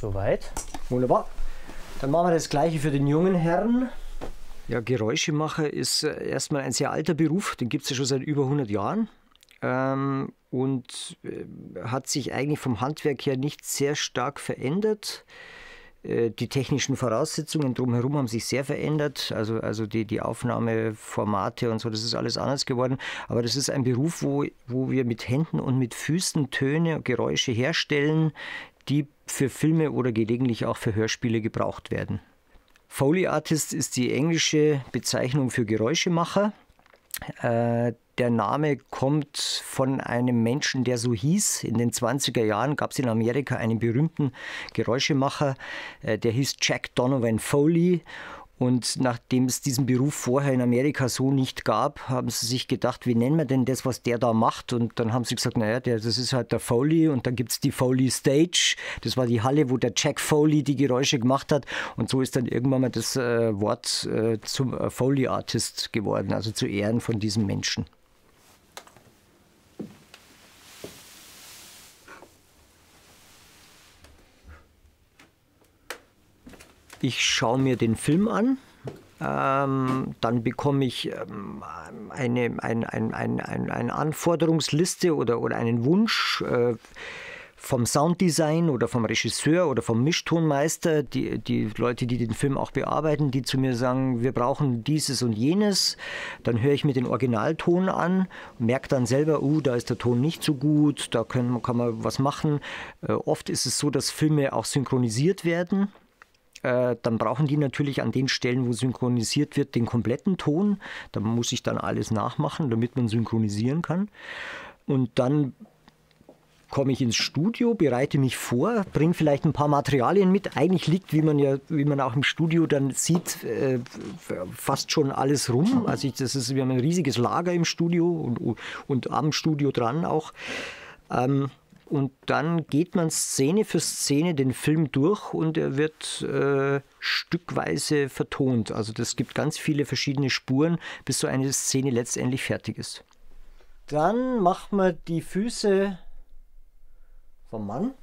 Soweit. Wunderbar. Dann machen wir das gleiche für den jungen Herrn. Ja, Geräuschemacher ist äh, erstmal ein sehr alter Beruf, den gibt es ja schon seit über 100 Jahren. Ähm, und äh, hat sich eigentlich vom Handwerk her nicht sehr stark verändert. Äh, die technischen Voraussetzungen drumherum haben sich sehr verändert, also, also die, die Aufnahmeformate und so, das ist alles anders geworden. Aber das ist ein Beruf, wo, wo wir mit Händen und mit Füßen Töne und Geräusche herstellen, die für Filme oder gelegentlich auch für Hörspiele gebraucht werden. Foley Artist ist die englische Bezeichnung für Geräuschemacher. Äh, der Name kommt von einem Menschen, der so hieß. In den 20er Jahren gab es in Amerika einen berühmten Geräuschemacher, äh, der hieß Jack Donovan Foley. Und nachdem es diesen Beruf vorher in Amerika so nicht gab, haben sie sich gedacht, wie nennen wir denn das, was der da macht? Und dann haben sie gesagt, naja, der, das ist halt der Foley und dann gibt es die Foley Stage. Das war die Halle, wo der Jack Foley die Geräusche gemacht hat. Und so ist dann irgendwann mal das äh, Wort äh, zum äh, Foley Artist geworden, also zu Ehren von diesem Menschen. Ich schaue mir den Film an. Ähm, dann bekomme ich ähm, eine, ein, ein, ein, eine Anforderungsliste oder, oder einen Wunsch äh, vom Sounddesign oder vom Regisseur oder vom Mischtonmeister, die, die Leute, die den Film auch bearbeiten, die zu mir sagen, wir brauchen dieses und jenes. Dann höre ich mir den Originalton an, merke dann selber, uh, da ist der Ton nicht so gut, da können, kann man was machen. Äh, oft ist es so, dass Filme auch synchronisiert werden. Äh, dann brauchen die natürlich an den Stellen, wo synchronisiert wird, den kompletten Ton. Da muss ich dann alles nachmachen, damit man synchronisieren kann. Und dann komme ich ins Studio, bereite mich vor, bringe vielleicht ein paar Materialien mit. Eigentlich liegt, wie man ja, wie man auch im Studio dann sieht, äh, fast schon alles rum. Also ich, das ist, wir haben ein riesiges Lager im Studio und, und am Studio dran auch. Ähm, und dann geht man Szene für Szene den Film durch und er wird äh, stückweise vertont. Also das gibt ganz viele verschiedene Spuren, bis so eine Szene letztendlich fertig ist. Dann macht man die Füße vom Mann.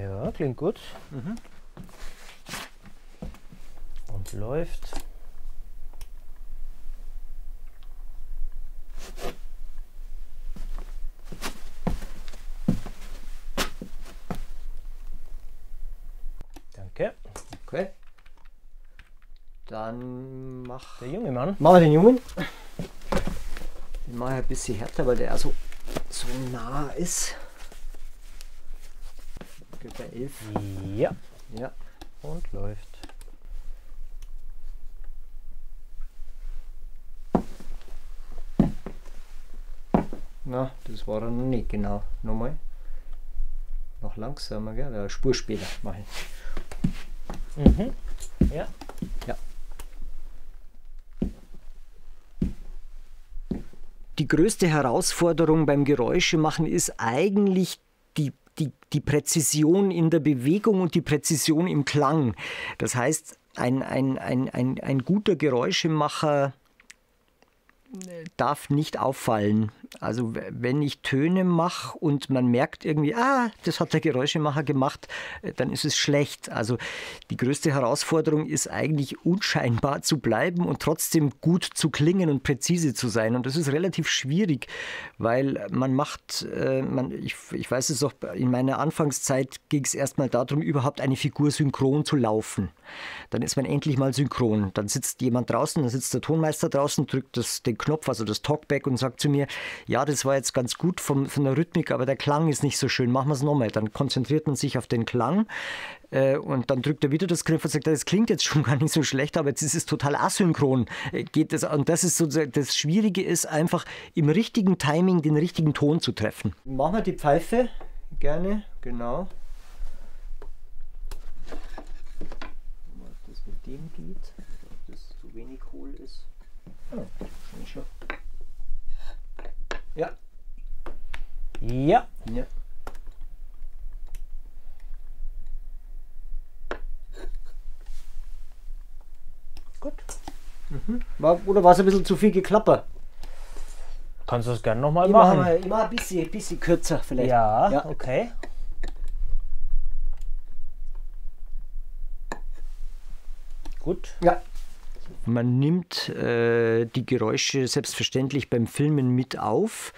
Ja, klingt gut. Mhm. Und läuft. Danke. Okay. Dann macht der junge Mann. Machen wir den Jungen. Den mache ich ein bisschen härter, weil der so, so nah ist bei 11. Ja. Ja. Und läuft. Na, das war dann nicht genau. Nochmal. Noch langsamer, gell? Eine Spur später mache ich. Mhm. Ja. Ja. Die größte Herausforderung beim Geräuschemachen ist eigentlich die die, Präzision in der Bewegung und die Präzision im Klang. Das heißt, ein, ein, ein, ein, ein guter Geräuschemacher darf nicht auffallen. Also wenn ich Töne mache und man merkt irgendwie, ah, das hat der Geräuschemacher gemacht, äh, dann ist es schlecht. Also die größte Herausforderung ist eigentlich unscheinbar zu bleiben und trotzdem gut zu klingen und präzise zu sein. Und das ist relativ schwierig, weil man macht, äh, man, ich, ich weiß es auch, in meiner Anfangszeit ging es erstmal darum, überhaupt eine Figur synchron zu laufen. Dann ist man endlich mal synchron. Dann sitzt jemand draußen, dann sitzt der Tonmeister draußen, drückt das, den Knopf, also das Talkback und sagt zu mir, ja, das war jetzt ganz gut vom, von der Rhythmik, aber der Klang ist nicht so schön, machen wir es nochmal. Dann konzentriert man sich auf den Klang äh, und dann drückt er wieder das Griff und sagt, das klingt jetzt schon gar nicht so schlecht, aber jetzt ist es total asynchron. Äh, geht das, und das ist so, das Schwierige ist einfach im richtigen Timing den richtigen Ton zu treffen. Machen wir die Pfeife gerne, genau. das mit dem geht, ob das zu wenig hohl ist. Oh, schon. Ja. Ja. Ja. Gut. Mhm. War, oder war es ein bisschen zu viel geklapper? Kannst du es gerne nochmal machen? Mal, immer ein bisschen, bisschen kürzer vielleicht. Ja, ja. okay. Gut. Ja. Man nimmt äh, die Geräusche selbstverständlich beim Filmen mit auf.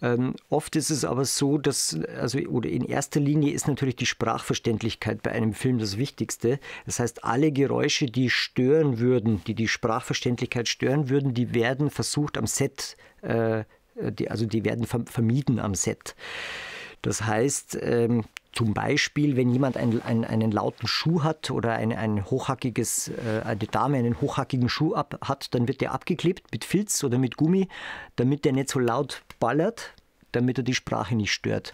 Ähm, oft ist es aber so, dass, also, oder in erster Linie ist natürlich die Sprachverständlichkeit bei einem Film das Wichtigste. Das heißt, alle Geräusche, die stören würden, die die Sprachverständlichkeit stören würden, die werden versucht am Set, äh, die, also die werden vermieden am Set. Das heißt, ähm, zum Beispiel, wenn jemand einen, einen, einen lauten Schuh hat oder ein, ein hochhackiges, äh, eine Dame einen hochhackigen Schuh ab, hat, dann wird der abgeklebt mit Filz oder mit Gummi, damit der nicht so laut ballert, damit er die Sprache nicht stört.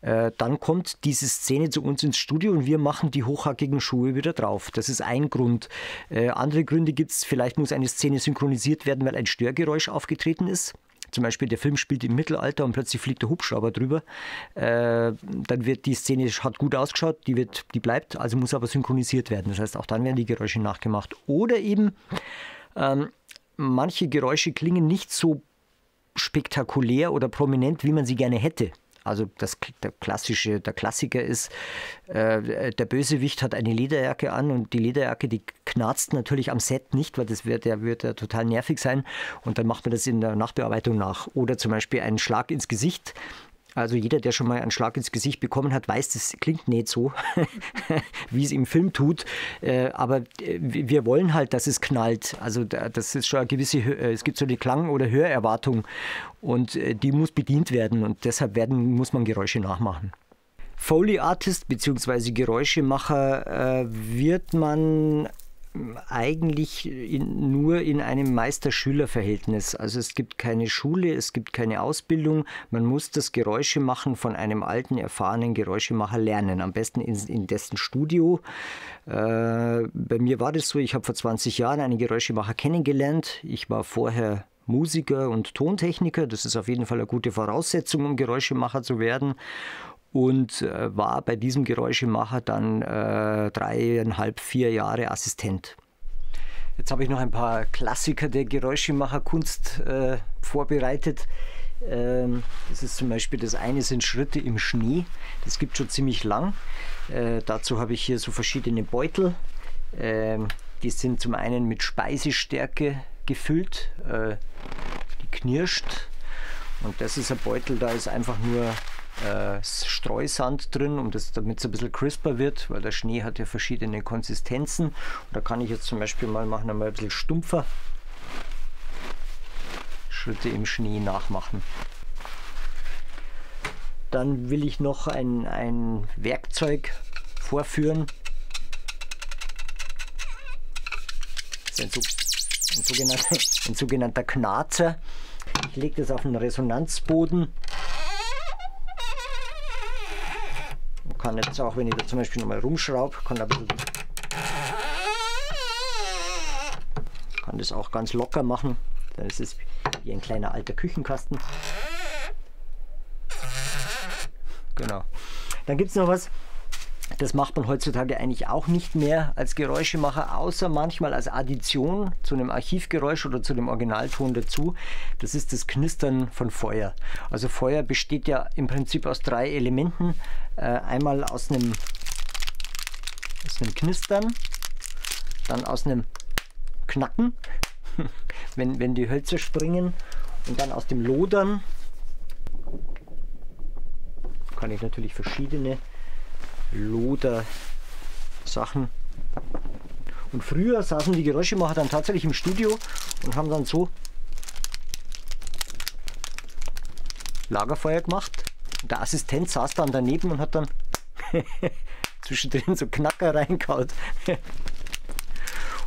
Äh, dann kommt diese Szene zu uns ins Studio und wir machen die hochhackigen Schuhe wieder drauf. Das ist ein Grund. Äh, andere Gründe gibt es, vielleicht muss eine Szene synchronisiert werden, weil ein Störgeräusch aufgetreten ist zum Beispiel der Film spielt im Mittelalter und plötzlich fliegt der Hubschrauber drüber, äh, dann wird die Szene hat gut ausgeschaut, die wird, die bleibt, also muss aber synchronisiert werden. Das heißt, auch dann werden die Geräusche nachgemacht. Oder eben ähm, manche Geräusche klingen nicht so spektakulär oder prominent, wie man sie gerne hätte. Also das, der klassische, der Klassiker ist, äh, der Bösewicht hat eine Lederjacke an und die Lederjacke, die knarzt natürlich am Set nicht, weil das wird, der wird ja total nervig sein. Und dann macht man das in der Nachbearbeitung nach. Oder zum Beispiel einen Schlag ins Gesicht. Also jeder, der schon mal einen Schlag ins Gesicht bekommen hat, weiß, das klingt nicht so, wie es im Film tut. Äh, aber äh, wir wollen halt, dass es knallt. Also das ist schon eine gewisse, äh, es gibt so eine Klang- oder Hörerwartung und die muss bedient werden und deshalb werden, muss man Geräusche nachmachen. Foley Artist bzw. Geräuschemacher wird man eigentlich in, nur in einem Meister-Schüler-Verhältnis. Also es gibt keine Schule, es gibt keine Ausbildung. Man muss das Geräuschemachen von einem alten, erfahrenen Geräuschemacher lernen. Am besten in, in dessen Studio. Äh, bei mir war das so, ich habe vor 20 Jahren einen Geräuschemacher kennengelernt. Ich war vorher Musiker und Tontechniker. Das ist auf jeden Fall eine gute Voraussetzung, um Geräuschemacher zu werden und äh, war bei diesem Geräuschemacher dann äh, dreieinhalb, vier Jahre Assistent. Jetzt habe ich noch ein paar Klassiker der Geräuschemacherkunst äh, vorbereitet. Ähm, das ist zum Beispiel das eine sind Schritte im Schnee. Das gibt schon ziemlich lang. Äh, dazu habe ich hier so verschiedene Beutel. Ähm, die sind zum einen mit Speisestärke gefüllt. Äh, die knirscht. Und das ist ein Beutel, da ist einfach nur äh, Streusand drin, um das, damit es ein bisschen crisper wird, weil der Schnee hat ja verschiedene Konsistenzen. Und da kann ich jetzt zum Beispiel mal machen, einmal ein bisschen stumpfer Schritte im Schnee nachmachen. Dann will ich noch ein, ein Werkzeug vorführen. Ein, ein, sogenannter, ein sogenannter Knarzer. Ich lege das auf einen Resonanzboden kann jetzt auch, wenn ich da zum Beispiel nochmal rumschraube, kann kann das auch ganz locker machen. Dann ist es wie ein kleiner alter Küchenkasten. Genau. Dann gibt es noch was, das macht man heutzutage eigentlich auch nicht mehr als Geräuschemacher, außer manchmal als Addition zu einem Archivgeräusch oder zu dem Originalton dazu. Das ist das Knistern von Feuer. Also Feuer besteht ja im Prinzip aus drei Elementen. Äh, einmal aus einem, aus einem Knistern, dann aus einem Knacken, wenn, wenn die Hölzer springen, und dann aus dem Lodern. Kann ich natürlich verschiedene Loder-Sachen. Und früher saßen die Geräuschemacher dann tatsächlich im Studio und haben dann so Lagerfeuer gemacht. Der Assistent saß dann daneben und hat dann zwischendrin so Knacker reingehaut.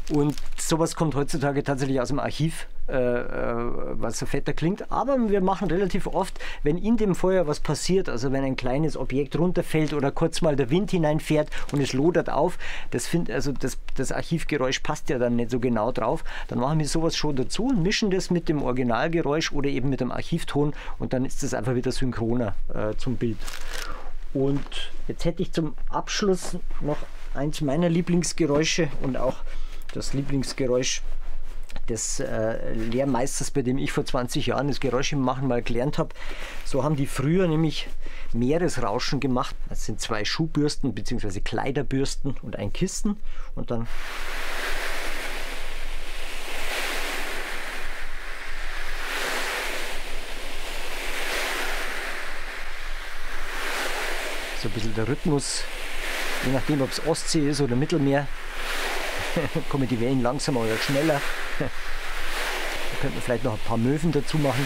Und sowas kommt heutzutage tatsächlich aus dem Archiv, äh, äh, was so fetter klingt. Aber wir machen relativ oft, wenn in dem Feuer was passiert, also wenn ein kleines Objekt runterfällt oder kurz mal der Wind hineinfährt und es lodert auf, das, find, also das, das Archivgeräusch passt ja dann nicht so genau drauf, dann machen wir sowas schon dazu und mischen das mit dem Originalgeräusch oder eben mit dem Archivton und dann ist das einfach wieder synchroner äh, zum Bild. Und jetzt hätte ich zum Abschluss noch eins meiner Lieblingsgeräusche und auch das Lieblingsgeräusch des äh, Lehrmeisters, bei dem ich vor 20 Jahren das Geräuschemachen mal gelernt habe. So haben die früher nämlich Meeresrauschen gemacht. Das sind zwei Schuhbürsten bzw. Kleiderbürsten und ein Kisten und dann so ein bisschen der Rhythmus, je nachdem ob es Ostsee ist oder Mittelmeer, kommen die Wellen langsamer oder schneller. Da könnte man vielleicht noch ein paar Möwen dazu machen.